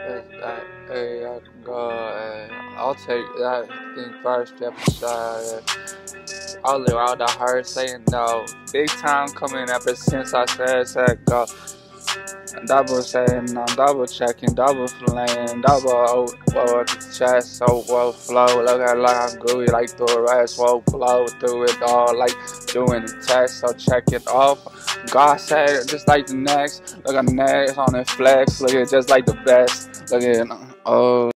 Uh, hey, I can go. Uh, I'll take that thing first episode. I live out the heart saying no. Big time coming ever since I said, said go. Double saying I'm double checking, double flaying, double oh the chest so well flow. Look at like I'm gooey, like the rest will flow through it all, like doing the test. So check it off. God said just like the next. Look at next on the flex. Look at just like the best. Look at oh.